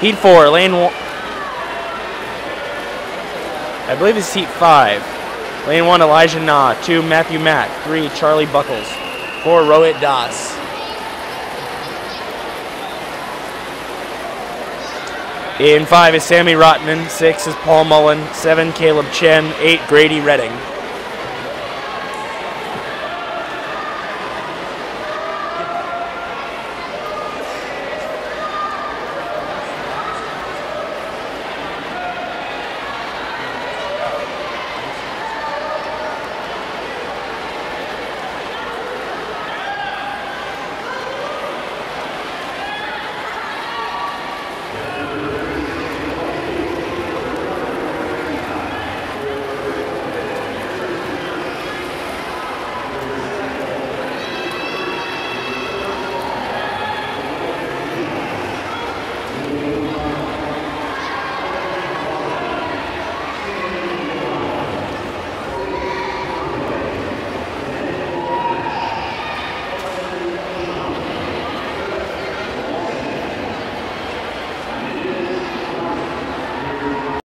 Heat four, lane one. I believe it's heat five. Lane one, Elijah Na. Two, Matthew Mack. Three, Charlie Buckles. Four, Rohit Das. In five is Sammy Rotman. Six is Paul Mullen. Seven, Caleb Chen. Eight, Grady Redding.